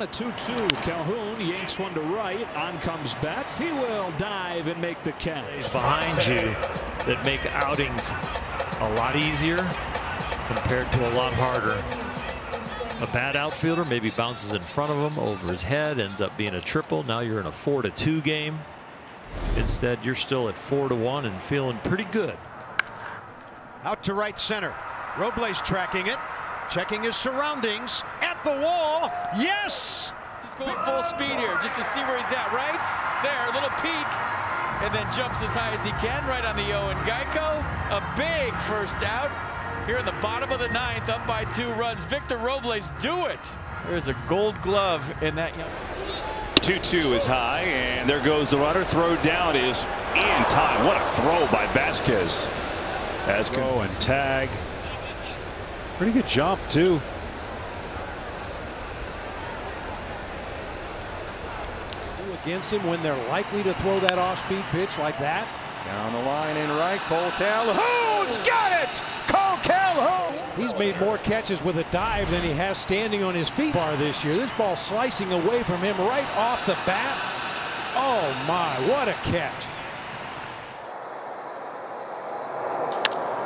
on a 2-2. Calhoun yanks one to right. On comes Betts. He will dive and make the catch. Behind you that make outings a lot easier compared to a lot harder. A bad outfielder maybe bounces in front of him over his head, ends up being a triple. Now you're in a 4 to 2 game. Instead, you're still at 4 to 1 and feeling pretty good. Out to right center. Robles tracking it, checking his surroundings. At the wall. Yes! He's going full speed here just to see where he's at. Right there, a little peek. And then jumps as high as he can right on the Owen Geico. A big first out. Here in the bottom of the ninth, up by two runs. Victor Robles, do it. There's a gold glove in that 2-2 is high, and there goes the runner. Throw down is in time. What a throw by Vasquez. As Throw and tag. Pretty good jump, too. Against him when they're likely to throw that off-speed pitch like that. Down the line in right, Kole Calhoun's got it! Kole Calhoun! He's made more catches with a dive than he has standing on his feet bar this year. This ball slicing away from him right off the bat. Oh my, what a catch.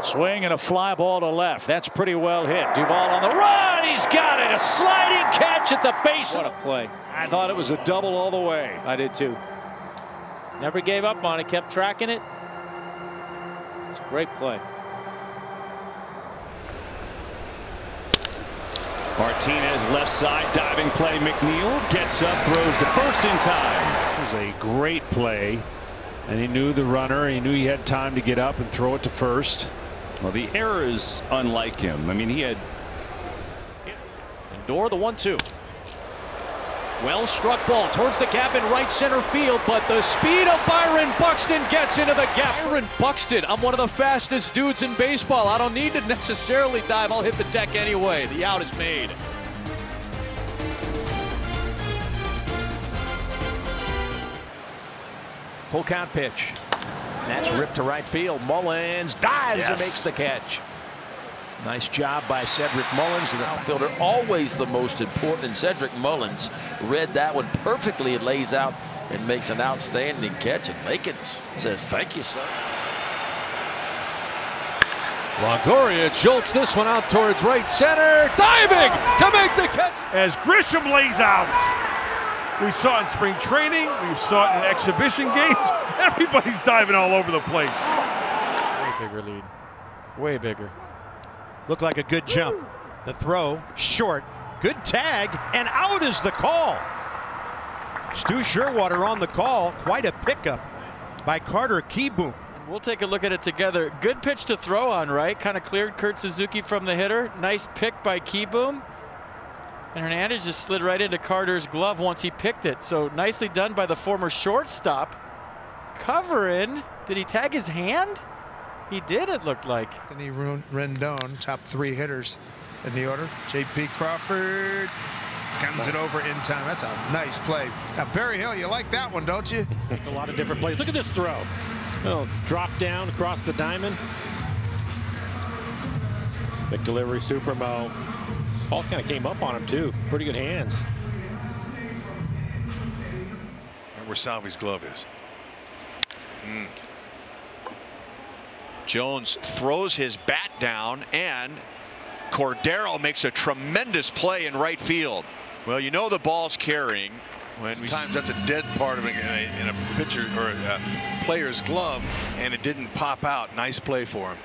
Swing and a fly ball to left. That's pretty well hit. Duvall on the run. He's got it. A sliding catch at the base. What a play. I thought it was a double all the way. I did too. Never gave up on it, kept tracking it. It's a great play. Martinez left side diving play. McNeil gets up, throws to first in time. It was a great play. And he knew the runner. He knew he had time to get up and throw it to first. Well, the error is unlike him. I mean, he had. Door the one two. Well struck ball towards the gap in right center field, but the speed of Byron Buxton gets into the gap. Byron Buxton, I'm one of the fastest dudes in baseball. I don't need to necessarily dive. I'll hit the deck anyway. The out is made. Full count pitch. That's ripped to right field. Mullins dives yes. and makes the catch. Nice job by Cedric Mullins, the outfielder, always the most important. And Cedric Mullins read that one perfectly. It lays out and makes an outstanding catch. And Lakins says, thank you, sir. Longoria jolts this one out towards right center, diving to make the catch. As Grisham lays out. We saw it in spring training. We saw it in exhibition games. Everybody's diving all over the place. Way bigger lead. Way bigger. Looked like a good jump. The throw, short. Good tag, and out is the call. Stu Scheurwater on the call. Quite a pickup by Carter Kieboom. We'll take a look at it together. Good pitch to throw on, right? Kind of cleared Kurt Suzuki from the hitter. Nice pick by Kieboom. And Hernandez just slid right into Carter's glove once he picked it. So nicely done by the former shortstop. Covering. Did he tag his hand? He did, it looked like. Anthony Rendon, top three hitters in the order. J.P. Crawford comes nice. it over in time. That's a nice play. Now, Barry Hill, you like that one, don't you? a lot of different plays. Look at this throw. Oh, drop down across the diamond. Big delivery, Supermo. Ball kind of came up on him, too. Pretty good hands. Right where Salvy's glove is. Mm. Jones throws his bat down, and Cordero makes a tremendous play in right field. Well, you know the ball's carrying. When Sometimes that's a dead part of it in a, in a pitcher or a player's glove, and it didn't pop out. Nice play for him.